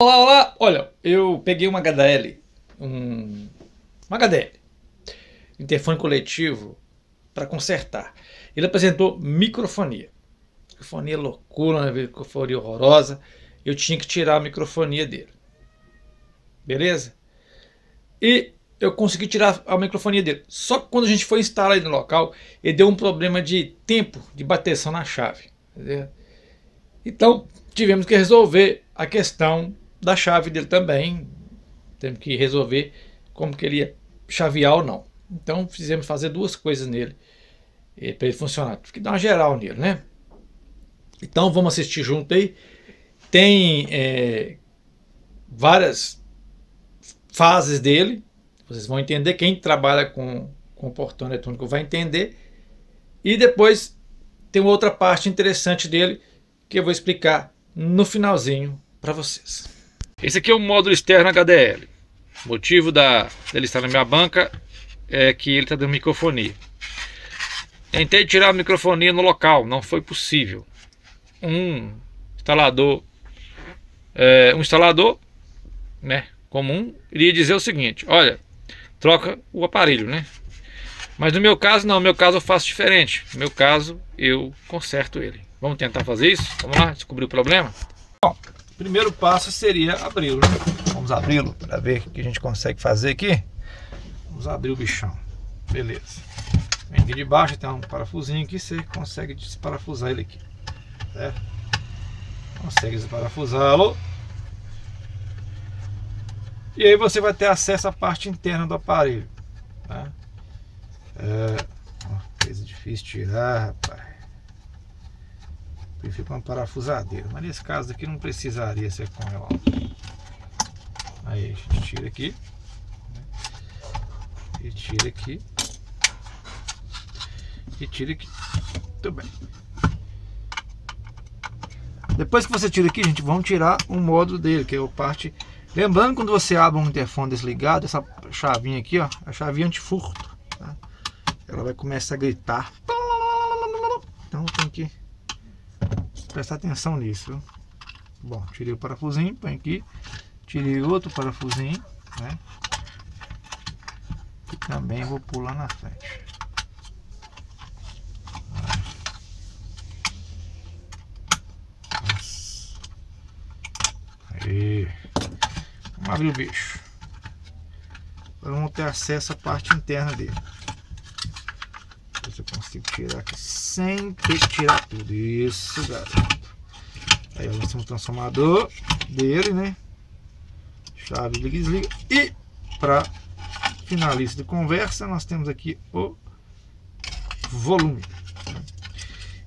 Olá, olá! Olha, eu peguei uma HDL, um, uma HDL, interfone coletivo, para consertar. Ele apresentou microfonia. Microfonia loucura, microfonia horrorosa. Eu tinha que tirar a microfonia dele. Beleza? E eu consegui tirar a microfonia dele. Só que quando a gente foi instalar ele no local, ele deu um problema de tempo de bateção na chave. Entendeu? Então tivemos que resolver a questão da chave dele também. Temos que resolver como que ele ia chavear ou não. Então fizemos fazer duas coisas nele eh, para ele funcionar. Tem que dar uma geral nele, né? Então vamos assistir junto aí. Tem é, várias fases dele. Vocês vão entender. Quem trabalha com, com portão eletrônico vai entender. E depois tem outra parte interessante dele que eu vou explicar no finalzinho para vocês. Esse aqui é o módulo externo HDL. O motivo da, dele estar na minha banca é que ele está dando microfonia. Tentei tirar a microfonia no local, não foi possível. Um instalador, é, um instalador, né, comum, iria dizer o seguinte: olha, troca o aparelho, né? Mas no meu caso, não, no meu caso eu faço diferente. No meu caso, eu conserto ele. Vamos tentar fazer isso? Vamos lá, descobrir o problema? Bom, primeiro passo seria abri-lo. Vamos abri-lo para ver o que a gente consegue fazer aqui. Vamos abrir o bichão. Beleza. Vem aqui de baixo, tem um parafusinho aqui, você consegue desparafusar ele aqui. Certo? Consegue desparafusá-lo. E aí você vai ter acesso à parte interna do aparelho. Né? É, uma coisa difícil tirar, rapaz. Prefiro uma parafusadeira. Mas nesse caso aqui não precisaria ser com ela. Aí a gente tira aqui. Né? E tira aqui. E tira aqui. Muito bem. Depois que você tira aqui, gente, vamos tirar o módulo dele, que é o parte... Lembrando, quando você abre um interfone desligado, essa chavinha aqui, ó, a chavinha antifurto, tá? ela vai começar a gritar. Então tem que prestar atenção nisso. Bom, tirei o parafusinho, põe aqui. Tirei outro parafusinho, né? E também vou pular na frente. Aí. Vamos abrir o bicho. Agora vamos ter acesso à parte interna dele. Eu consigo tirar aqui sem ter que tirar tudo. Isso, garoto. Aí nós temos o transformador dele, né? Chave liga desliga. E para finalista de conversa, nós temos aqui o volume.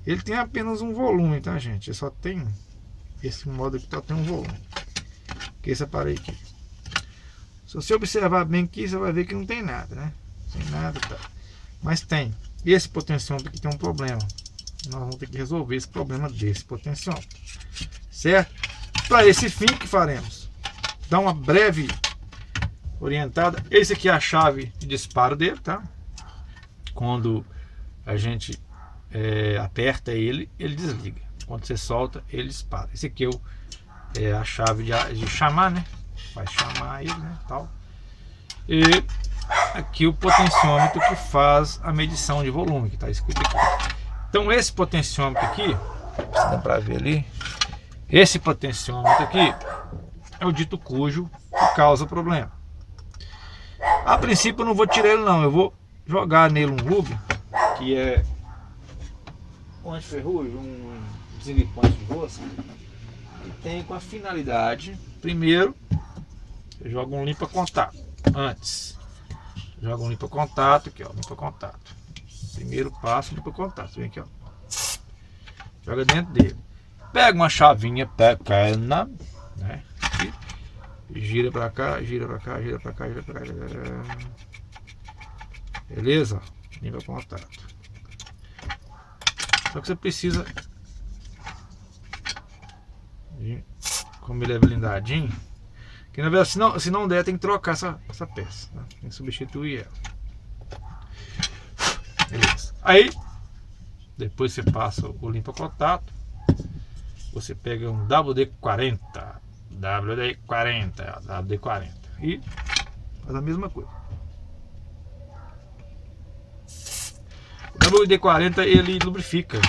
Ele tem apenas um volume, tá gente? Ele só tem esse modo aqui só tem um volume. Que esse aparelho aqui. Se você observar bem aqui, você vai ver que não tem nada, né? Sem nada, tá? Mas tem. Esse potenciômetro aqui tem um problema. Nós vamos ter que resolver esse problema desse potenciômetro. Certo? Para esse fim, que faremos? Dar uma breve orientada. Esse aqui é a chave de disparo dele, tá? Quando a gente é, aperta ele, ele desliga. Quando você solta, ele dispara. Esse aqui é, o, é a chave de, de, chamar, né? Vai chamar ele, né? Tal. E aqui o potenciômetro que faz a medição de volume, que está escrito aqui. Então esse potenciômetro aqui, se dá para ver ali, esse potenciômetro aqui é o dito cujo que causa problema. A princípio eu não vou tirar ele não, eu vou jogar nele um rubio, que é um antiferrugem, um desengripante de rosca, e tem com a finalidade, primeiro, eu jogo um limpa contato, antes, joga um limpa contato, aqui ó, limpa contato, primeiro passo, limpa contato, vem aqui ó, joga dentro dele, pega uma chavinha pequena, né, e gira pra cá, gira pra cá, gira pra cá, gira pra cá, beleza? Limpa contato. Só que você precisa como ele é blindadinho que na verdade se não, se não der tem que trocar essa, essa peça né? tem que substituir ela beleza aí depois você passa o limpa contato você pega um WD-40 WD-40, WD-40. E faz a mesma coisa. O WD-40 ele lubrifica,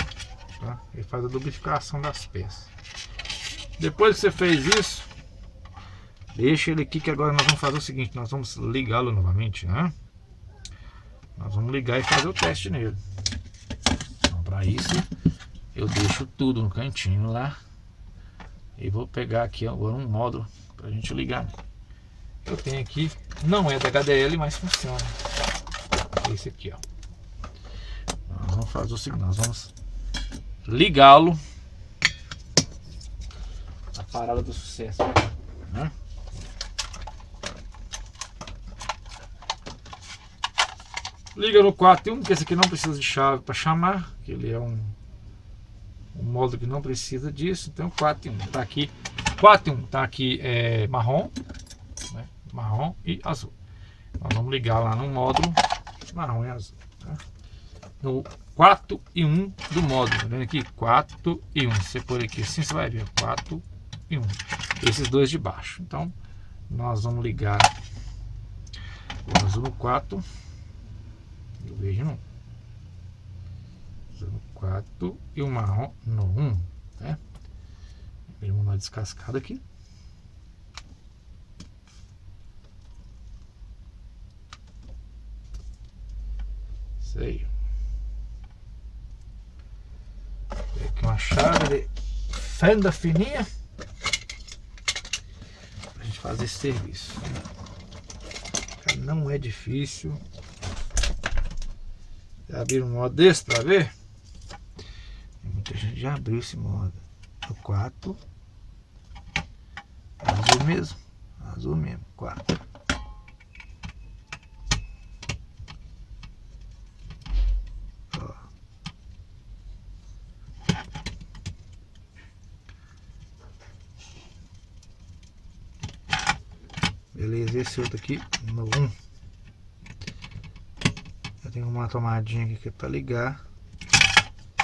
tá? ele faz a lubrificação das peças. Depois que você fez isso, deixa ele aqui que agora nós vamos fazer o seguinte, nós vamos ligá-lo novamente, né? Nós vamos ligar e fazer o teste nele. Então, para isso, eu deixo tudo no cantinho lá e vou pegar aqui agora um módulo para a gente ligar. Eu tenho aqui, não é da HDL, mas funciona. Esse aqui, ó. Nós vamos fazer o seguinte, nós vamos ligá-lo a parada do sucesso, né? Liga no 4 e 1, que esse aqui não precisa de chave para chamar, que ele é um um módulo que não precisa disso, então 4 e 1. Tá aqui 4 e 1, tá aqui é, marrom, né? marrom e azul. Nós vamos ligar lá no módulo marrom e azul. Tá? No 4 e 1 do módulo, tá vendo aqui? 4 e 1. Se você pôr aqui assim, você vai ver 4 e 1. Esses dois de baixo. Então, nós vamos ligar o azul no 4 e o verde no 1 no 4 e o marrom no 1, né? Vamos uma descascada aqui. Isso aí. Tem aqui uma chave de fenda fininha pra gente fazer esse serviço. Não é difícil. Abrir um modo desse para ver? Muita gente já abriu esse modo. O 4. Azul mesmo. Azul mesmo. 4. Beleza, esse outro aqui no 1. Tenho uma tomadinha aqui é para ligar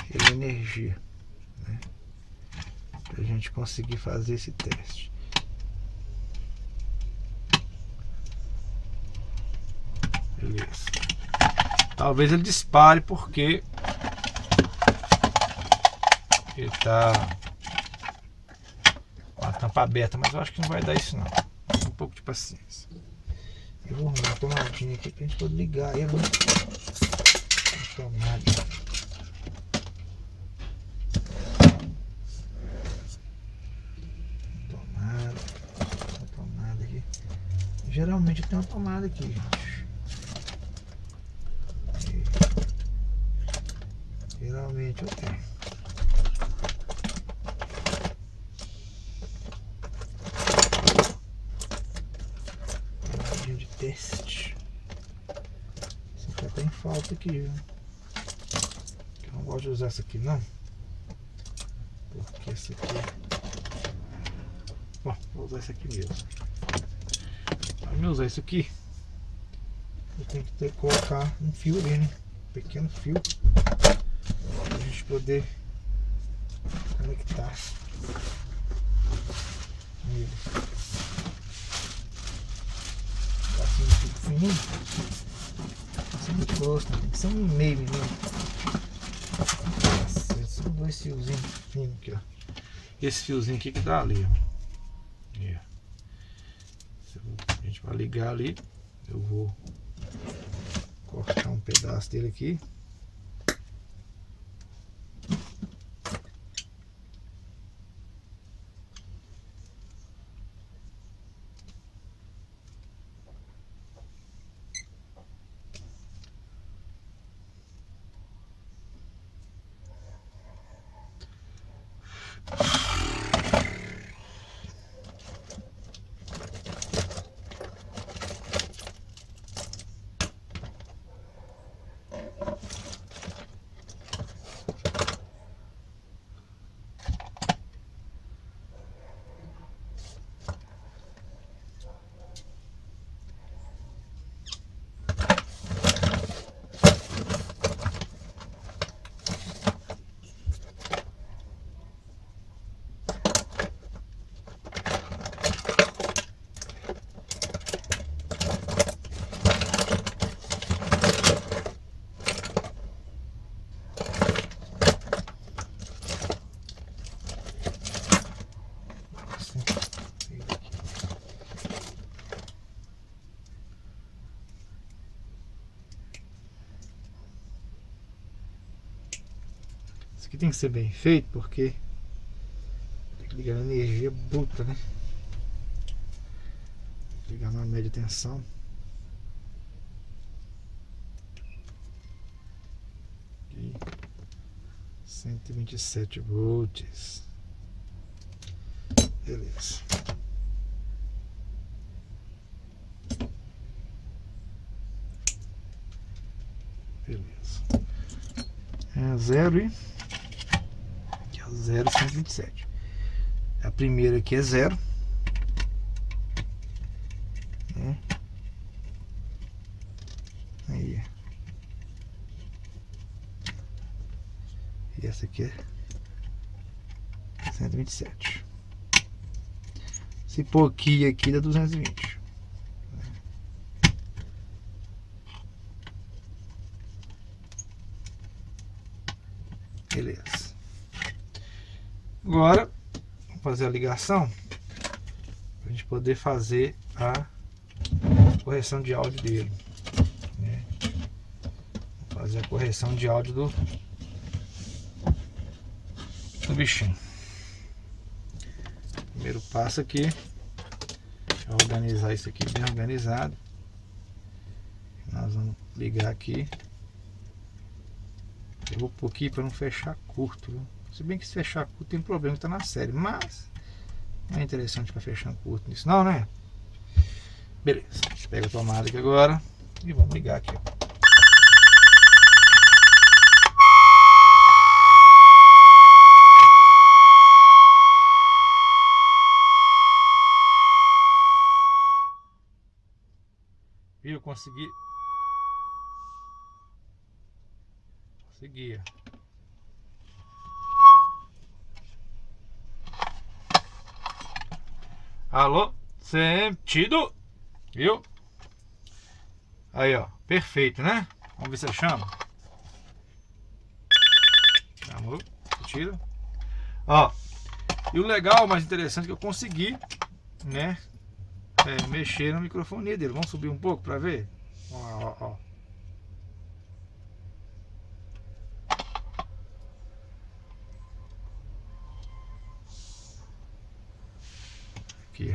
ele energia, né? Para a gente conseguir fazer esse teste. Beleza. Talvez ele dispare porque ele tá com a tampa aberta, mas eu acho que não vai dar isso não. Um pouco de paciência. Eu vou arrumar uma tomadinha aqui pra gente poder ligar ele. Né? Tomada. Geralmente tem uma tomada aqui, gente. Geralmente eu tenho. Tomadinha de teste. Essa aqui tem falta aqui, viu? Eu não gosto de usar essa aqui não. Porque essa aqui. Bom, vou usar essa aqui mesmo me usar isso aqui, eu tenho que ter, colocar um fio ali, né? Um pequeno fio para a gente poder conectar nele. Um assim de fio fininho, assim muito grosso, né? tem que ser um meio milímetro. São dois fiozinhos finos aqui, ó. Esse fiozinho aqui que dá ali, ó. Yeah gente vai ligar ali. Eu vou cortar um pedaço dele aqui. Tem que ser bem feito porque tem que ligar a energia bruta, né? Ligar na média tensão. Aqui. 127 volts. Beleza. Beleza. É zero e 0,127. A primeira aqui é zero. Né? Aí. E essa aqui é 127. Se pôr aqui aqui dá 220. Agora, vamos fazer a ligação para a gente poder fazer a correção de áudio dele. Né? Fazer a correção de áudio do, do bichinho. Primeiro passo aqui é organizar isso aqui bem organizado. Nós vamos ligar aqui. Eu vou pôr aqui para não fechar curto. Viu? Se bem que se fechar curto tem problema que tá na série, mas não é interessante para fechar curto nisso não, né? Beleza, pega a tomada aqui agora e vamos ligar aqui. Viu? Consegui Seguia. Alô? Sentido? Viu? Aí, ó. Perfeito, né? Vamos ver se chama. Chamou. Tira. Ó. E o legal, mais interessante, que eu consegui, né? É, mexer na microfonia dele. Vamos subir um pouco pra ver? Ó, ó, ó. aqui.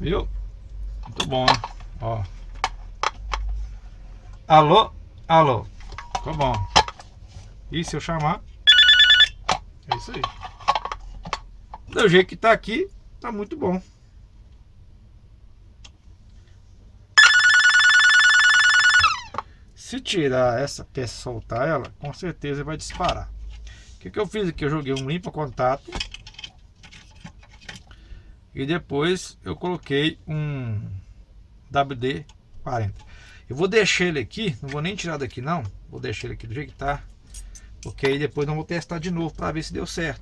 Viu? Muito bom, né? Ó. Alô? Alô? Ficou bom. E se eu chamar? É isso aí. Do jeito que tá aqui, tá muito bom. Se tirar essa peça soltar ela, com certeza vai disparar que, que eu fiz aqui? Eu joguei um limpa contato e depois eu coloquei um WD-40. Eu vou deixar ele aqui, não vou nem tirar daqui não, vou deixar ele aqui do jeito que tá, porque aí depois não vou testar de novo para ver se deu certo.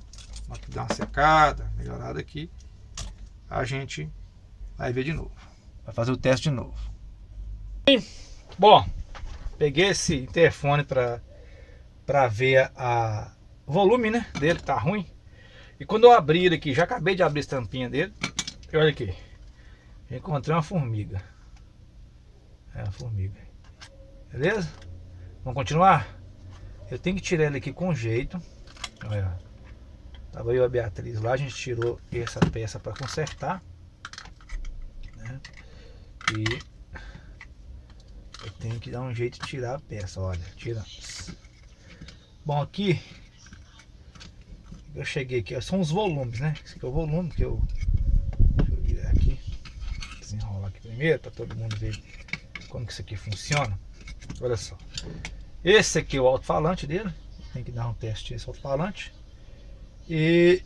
Aqui dá uma secada, melhorada aqui, a gente vai ver de novo, vai fazer o teste de novo. Bom, peguei esse interfone para para ver a volume né, dele tá ruim. E quando eu abrir ele aqui, já acabei de abrir a tampinha dele. E olha aqui. Encontrei uma formiga. É uma formiga. Beleza? Vamos continuar? Eu tenho que tirar ele aqui com jeito. Olha. Tava eu e a Beatriz lá, a gente tirou essa peça para consertar. Né? E eu tenho que dar um jeito de tirar a peça, olha, tira. Bom, aqui eu cheguei aqui, são os volumes, né? Esse aqui é o volume que eu. Deixa eu virar aqui. Desenrolar aqui primeiro para todo mundo ver como que isso aqui funciona. Olha só. Esse aqui é o alto-falante dele. Tem que dar um teste esse alto-falante. E,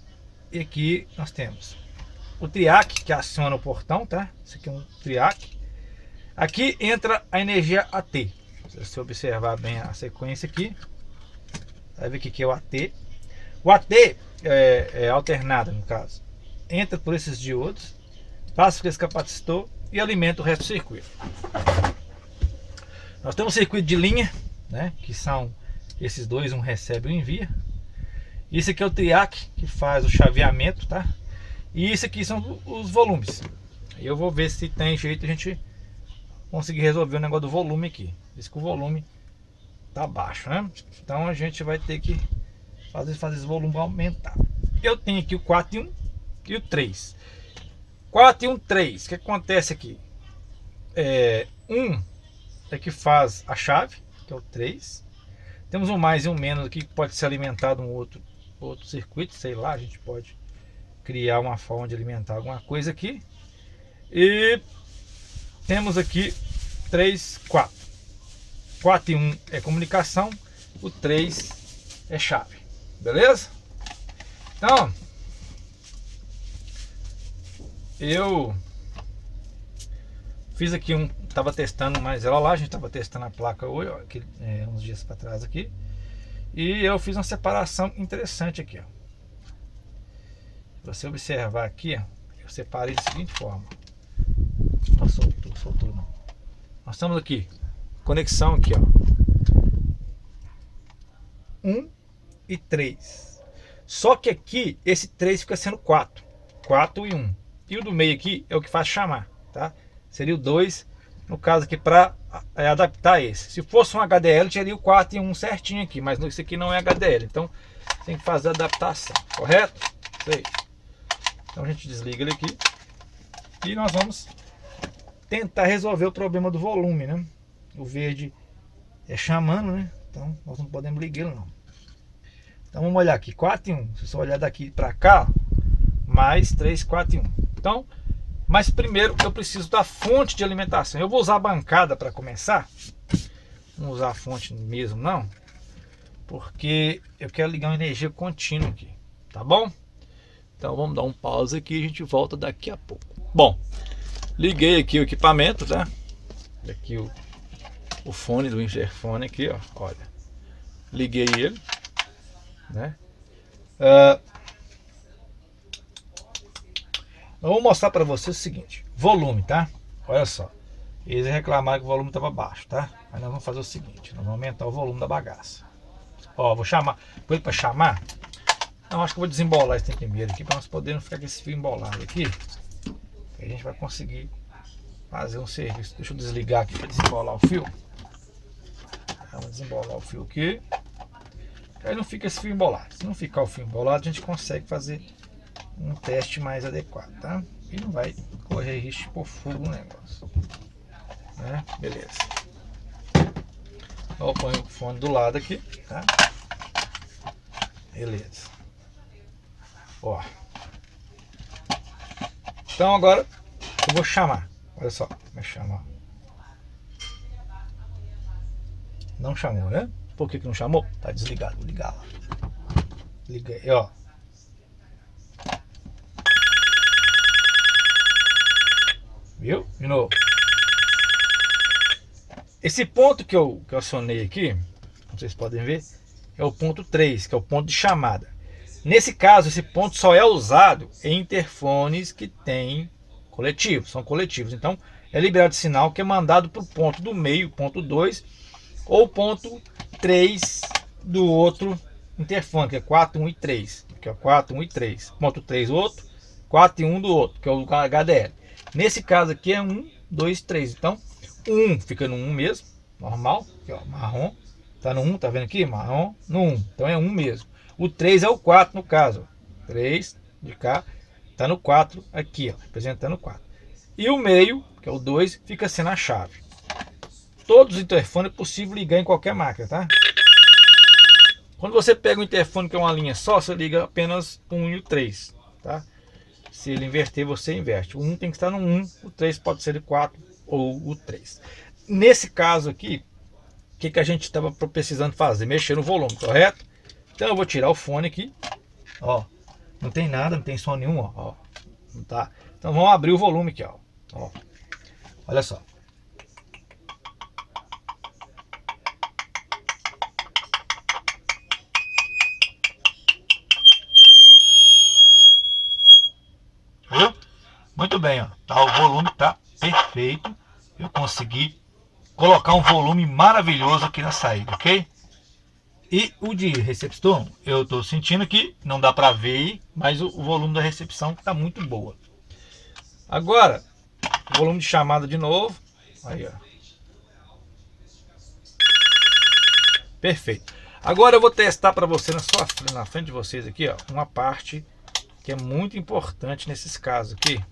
e aqui nós temos o triac que aciona o portão, tá? Esse aqui é um triac. Aqui entra a energia AT. Se você observar bem a sequência aqui, vai ver que aqui é o AT o AT é, é alternado, no caso, entra por esses diodos, passa por esse capacitor e alimenta o resto do circuito. Nós temos um circuito de linha, né, que são esses dois, um recebe e um envia. Isso aqui é o triac que faz o chaveamento, tá? E isso aqui são os volumes. Eu vou ver se tem jeito a gente conseguir resolver o negócio do volume aqui. Diz que o volume tá baixo, né? Então a gente vai ter que fazer, fazer esse volume aumentar. Eu tenho aqui o 4 e 1 e o 3. 4 e 1, 3. O que acontece aqui? É, 1 é que faz a chave, que é o 3. Temos um mais e um menos aqui que pode ser alimentado um outro, outro circuito, sei lá, a gente pode criar uma forma de alimentar alguma coisa aqui. E temos aqui 3, 4. 4 e 1 é comunicação, o 3 é chave. Beleza? Então, eu fiz aqui um, tava testando mais ela lá, a gente tava testando a placa hoje, ó, aqui, é, uns dias para trás aqui. E eu fiz uma separação interessante aqui, ó. Se você observar aqui, ó, eu separei da seguinte forma. Não soltou, soltou não. Nós estamos aqui conexão aqui, ó. 1 e 3. Só que aqui, esse 3 fica sendo 4. 4 e 1. E o do meio aqui é o que faz chamar, tá? Seria o 2, no caso aqui, para é, adaptar esse. Se fosse um HDL, teria o 4 e 1 certinho aqui, mas esse aqui não é HDL. Então, tem que fazer a adaptação, correto? Isso aí. Então, a gente desliga ele aqui. E nós vamos tentar resolver o problema do volume, né? O verde é chamando, né? Então nós não podemos ligar não. Então vamos olhar aqui, 4 e 1. Se você olhar daqui para cá, mais 3, 4 e 1. Então, mas primeiro eu preciso da fonte de alimentação. Eu vou usar a bancada para começar. Não usar a fonte mesmo não. Porque eu quero ligar uma energia contínua aqui. Tá bom? Então vamos dar um pause aqui e a gente volta daqui a pouco. Bom, liguei aqui o equipamento, tá? Aqui o o fone do interfone aqui, ó. Olha. Liguei ele. Né? Uh, eu vou mostrar para vocês o seguinte. Volume, tá? Olha só. Eles reclamaram que o volume estava baixo, tá? Aí nós vamos fazer o seguinte. Nós vamos aumentar o volume da bagaça. Ó, vou chamar. Põe para chamar. Não, acho que vou desembolar esse primeiro aqui para nós podermos ficar com esse fio embolado aqui. a gente vai conseguir fazer um serviço. Deixa eu desligar aqui para desembolar o fio. Vamos desembolar o fio aqui. Aí não fica esse fio embolado. Se não ficar o fio embolado, a gente consegue fazer um teste mais adequado, tá? E não vai correr risco pôr fogo no negócio. Né? Beleza. Eu ponho o fone do lado aqui, tá? Beleza. Ó. Então agora eu vou chamar. Olha só, vai chamar. Não chamou, né? Por que, que não chamou? Tá desligado, vou ligar lá. Liguei, ó. Viu? De novo. Esse ponto que eu, que eu acionei aqui, vocês podem ver, é o ponto 3, que é o ponto de chamada. Nesse caso, esse ponto só é usado em interfones que têm coletivo, são coletivos. Então, é liberado sinal que é mandado para o ponto do meio, ponto 2, ou ponto 3 do outro interfone, que é 4, 1 e 3. Que é 4, 1 e 3. Ponto 3 do outro, 4 e 1 do outro, que é o HDL. Nesse caso aqui é 1, 2, 3. Então, 1 fica no 1 mesmo, normal, aqui, ó, marrom. Tá no 1, tá vendo aqui? Marrom no 1. Então é 1 mesmo. O 3 é o 4 no caso. 3 de cá, tá no 4 aqui, ó, representando o 4. E o meio, que é o 2, fica sendo a chave todos os interfones é possível ligar em qualquer máquina, tá? Quando você pega um interfone que é uma linha só, você liga apenas o 1 e o 3, tá? Se ele inverter, você inverte. O 1 tem que estar no 1, o 3 pode ser de 4 ou o 3. Nesse caso aqui, o que, que a gente estava precisando fazer? Mexer no volume, correto? Então eu vou tirar o fone aqui, ó. Não tem nada, não tem som nenhum, ó. ó. Não tá. Então vamos abrir o volume aqui, ó. ó. Olha só. Muito bem, ó. Tá, o volume tá perfeito. Eu consegui colocar um volume maravilhoso aqui na saída, ok? E o de recepção, eu estou sentindo que não dá para ver, mas o, o, volume da recepção está muito boa. Agora, volume de chamada de novo. Aí, ó. Perfeito. Agora eu vou testar para você na, sua, na frente de vocês aqui, ó, uma parte que é muito importante nesses casos aqui.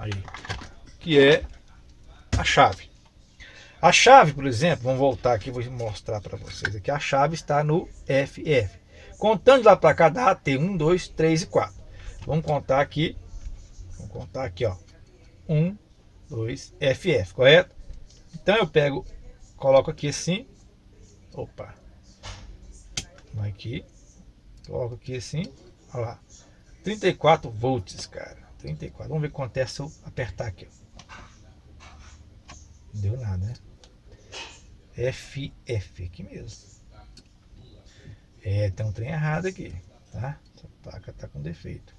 Aí, que é a chave. A chave, por exemplo, vamos voltar aqui, vou mostrar para vocês aqui. A chave está no FF. Contando lá para cá dá AT 1, 2, 3 e 4. Vamos contar aqui. Vamos contar aqui, ó. 1, 2, FF, correto? Então eu pego, coloco aqui assim. Opa. Aqui. Coloco aqui assim. Olha lá. 34 volts, cara. 34. Vamos ver o que acontece se eu apertar aqui. Não deu nada, né? FF aqui mesmo. É, tem um trem errado aqui, tá? Essa placa tá com defeito.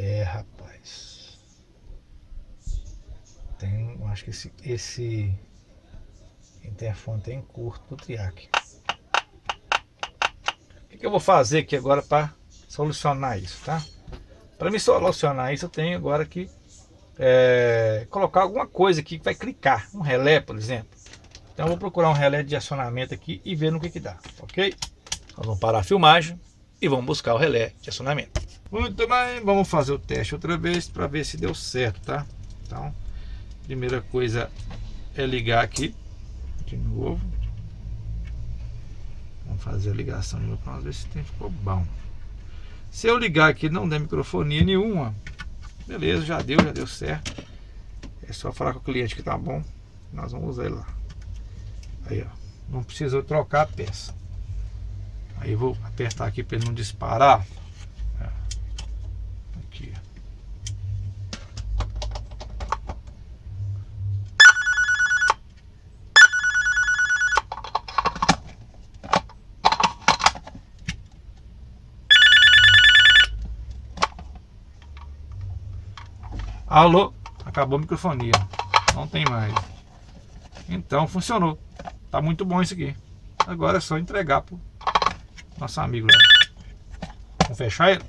É, rapaz. Tem, acho que esse, esse interfone tem curto do triac. O que, que eu vou fazer aqui agora para solucionar isso, tá? Para me solucionar isso, eu tenho agora que é, colocar alguma coisa aqui que vai clicar, um relé, por exemplo. Então eu vou procurar um relé de acionamento aqui e ver no que que dá, ok? Nós vamos parar a filmagem e vamos buscar o relé de acionamento. Muito bem, vamos fazer o teste outra vez para ver se deu certo, tá? Então, primeira coisa é ligar aqui de novo. Vamos fazer a ligação de novo para ver se tem, ficou bom. Se eu ligar aqui não der microfonia nenhuma, beleza, já deu, já deu certo. É só falar com o cliente que tá bom. Nós vamos usar ele lá. Aí, ó. Não precisa trocar a peça. Aí eu vou apertar aqui para ele não disparar. Alô, acabou a microfonia. Não tem mais. Então funcionou. Tá muito bom isso aqui. Agora é só entregar pro nosso amigo lá. Vamos fechar ele.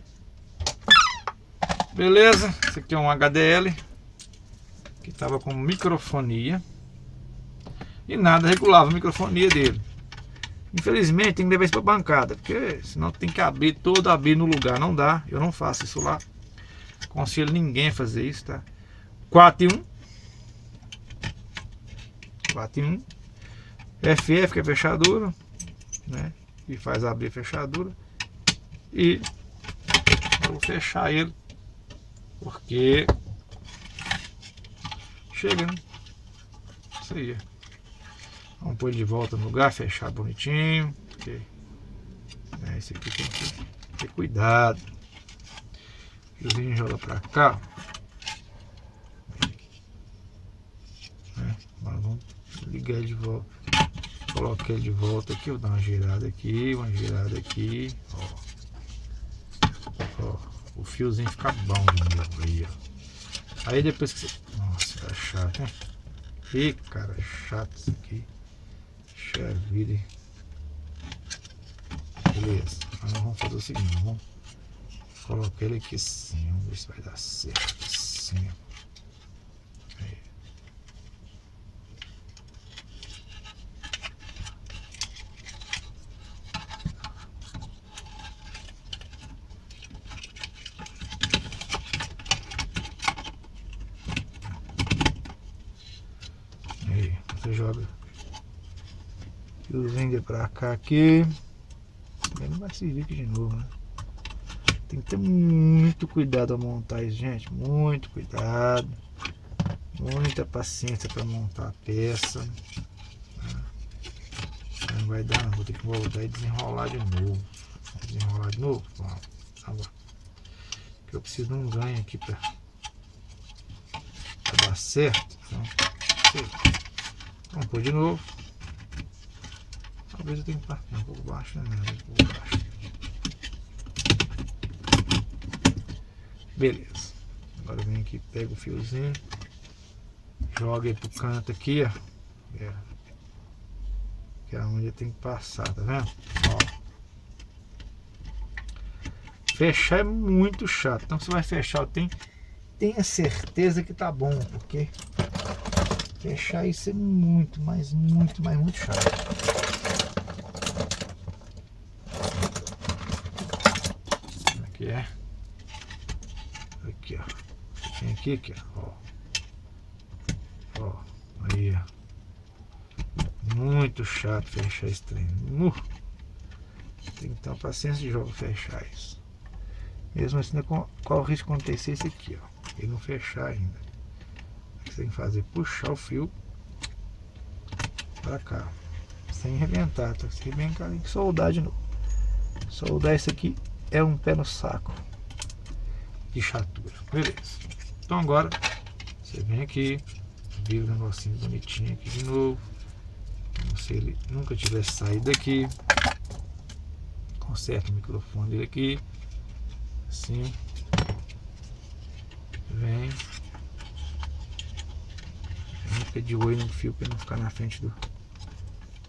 Beleza, esse aqui é um HDL que estava com microfonia e nada regulava a microfonia dele. Infelizmente tem que levar isso para bancada, porque senão tem que abrir todo abrir no lugar, não dá. Eu não faço isso lá. Aconselho ninguém a fazer isso, tá? 4 e 1. 4 e 1. FF que é fechadura, né? E faz abrir a fechadura. E eu vou fechar ele. Porque chega, né? Isso aí. Vamos pôr ele de volta no lugar, fechar bonitinho. Porque, né, esse aqui tem que ter cuidado. Fiozinho joga pra cá. É, vamos ligar de volta. Colocar ele de volta aqui. Vou dar uma girada aqui, uma girada aqui. Ó. Ó, o fiozinho fica bom aí, ó. Aí depois que você. Nossa, tá chato, hein? Que cara chato isso aqui. Puxa vida. Beleza. Agora vamos fazer o seguinte, vamos Coloquei ele aqui assim, vamos ver se vai dar certo. Assim, Aí. Você joga fiozinho pra cá aqui. Não vai servir aqui de novo, né? Tem que ter muito cuidado ao montar isso, gente. Muito cuidado. Muita paciência para montar a peça. Tá? Não vai dar, não. Vou ter que voltar e desenrolar de novo. Desenrolar de novo? Vamos. Tá. Que eu preciso de um ganho aqui para dar certo. Então, vamos pôr de novo. Talvez eu tenha que partir um pouco baixo, né? Um pouco baixo. Beleza. Agora vem aqui, pega o fiozinho, joga ele pro canto aqui, ó. É. Que é onde tem que passar, tá vendo? Ó. Fechar é muito chato. Então você vai fechar, tem tenha certeza que tá bom, porque fechar isso é muito, mas muito, mas muito chato. Aqui, ó. Ó, aí, ó. Muito chato fechar esse trem. Uh. Tem que ter uma paciência de jogo fechar isso. Mesmo assim, qual o risco acontecer isso aqui, ó e não fechar ainda. O que você tem que fazer? Puxar o fio para cá, sem arrebentar, tá? Se arrebentar tem que soldar de novo. Soldar isso aqui é um pé no saco de chatura. Beleza. Então agora você vem aqui, vira o negocinho bonitinho aqui de novo. Como se ele nunca tivesse saído daqui. Conserta o microfone dele aqui. Assim. Vem. Fica de olho no fio para não ficar na frente do,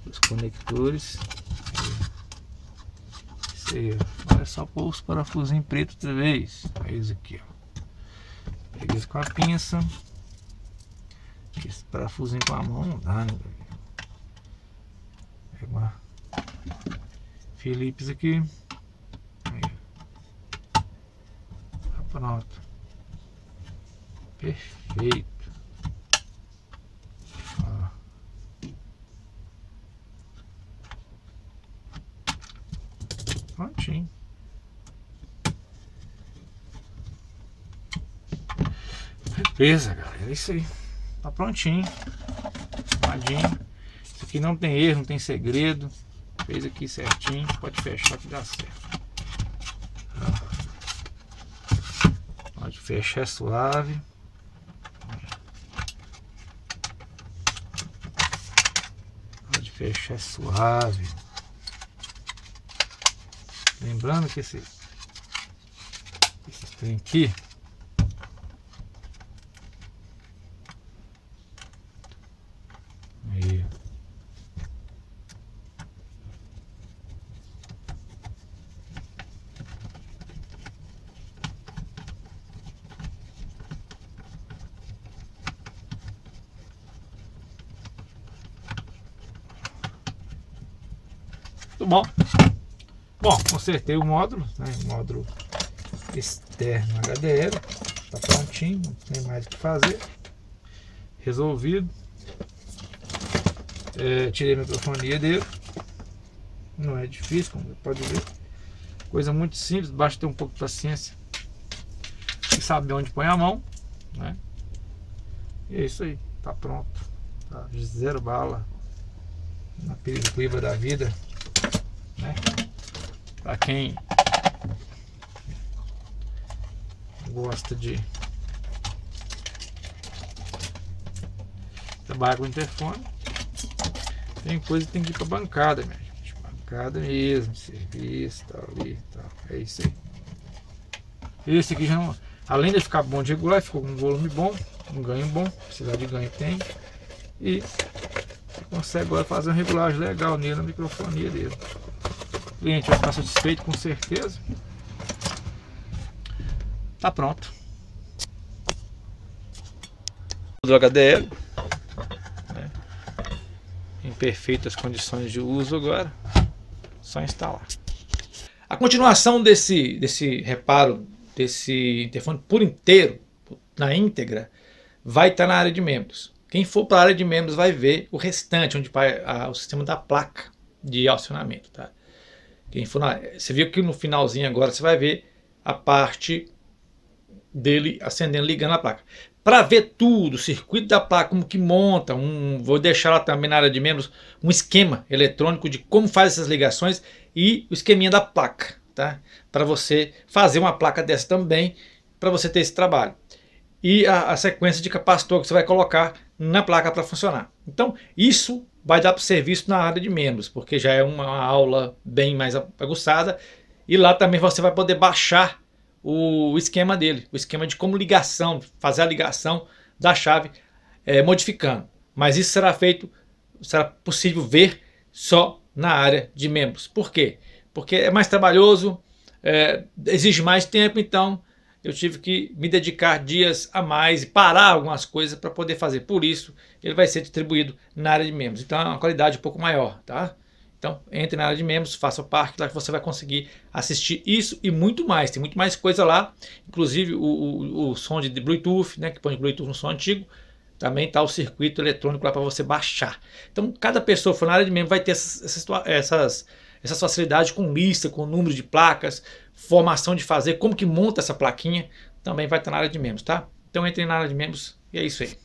dos conectores. Aí, é só pôr os parafusinhos pretos outra vez. É isso aqui, ó. Pega isso com a pinça. Esse parafusinho com a mão não dá, né, Pega uma Philips aqui. Aí. Tá pronto. Perfeito. Prontinho. Beleza, galera. É isso aí. Tá prontinho. Arrumadinho. Isso aqui não tem erro, não tem segredo. Fez aqui certinho. Pode fechar que dá certo. Pode fechar suave. Fecha suave. Lembrando que esse, esse trem aqui aí. Bom. Bom, consertei o módulo, né? O módulo externo HDL. Tá prontinho, não tem mais o que fazer. Resolvido. É, tirei a microfonia dele. Não é difícil, como pode ver. Coisa muito simples, basta ter um pouco de paciência. E saber onde põe a mão. Né? E é isso aí, tá pronto. Tá zero bala na perigo da vida? Para quem gosta de trabalhar com interfone, tem coisa que tem que ir para bancada, minha gente. Bancada mesmo, serviço, tal ali, tal. É isso aí. Esse aqui já não, além de ficar bom de regular, ficou com um volume bom, um ganho bom, precisar de ganho tem. E consegue agora fazer uma regulagem legal nele na microfonia dele. O cliente vai ficar satisfeito com certeza. Tá pronto. Do HDL. Né? Em perfeitas condições de uso agora. Só instalar. A continuação desse, desse reparo, desse interfone por inteiro, na íntegra, vai estar na área de membros. Quem for para a área de membros vai ver o restante, onde vai a, o sistema da placa de acionamento. Tá? Quem for na, você viu que no finalzinho agora você vai ver a parte dele acendendo, ligando a placa. Para ver tudo, o circuito da placa, como que monta, um, vou deixar lá também na área de membros um esquema eletrônico de como faz essas ligações e o esqueminha da placa, tá? Para você fazer uma placa dessa também, para você ter esse trabalho. E a, a sequência de capacitor que você vai colocar na placa para funcionar. Então, isso vai dar para ser visto na área de membros, porque já é uma aula bem mais aguçada. E lá também você vai poder baixar o esquema dele, o esquema de como ligação, fazer a ligação da chave é, modificando. Mas isso será feito, será possível ver só na área de membros. Por quê? Porque é mais trabalhoso, é, exige mais tempo, então eu tive que me dedicar dias a mais e parar algumas coisas para poder fazer. Por isso, ele vai ser distribuído na área de membros. Então, é uma qualidade um pouco maior, tá? Então, entre na área de membros, faça parte, lá que você vai conseguir assistir isso e muito mais. Tem muito mais coisa lá, inclusive o, o, o som de Bluetooth, né, que põe Bluetooth no som antigo. Também está o circuito eletrônico lá para você baixar. Então, cada pessoa for na área de membros vai ter essas, essas, essas facilidades com lista, com número de placas, formação de fazer, como que monta essa plaquinha, também vai estar na área de membros, tá? Então entre na área de membros e é isso aí.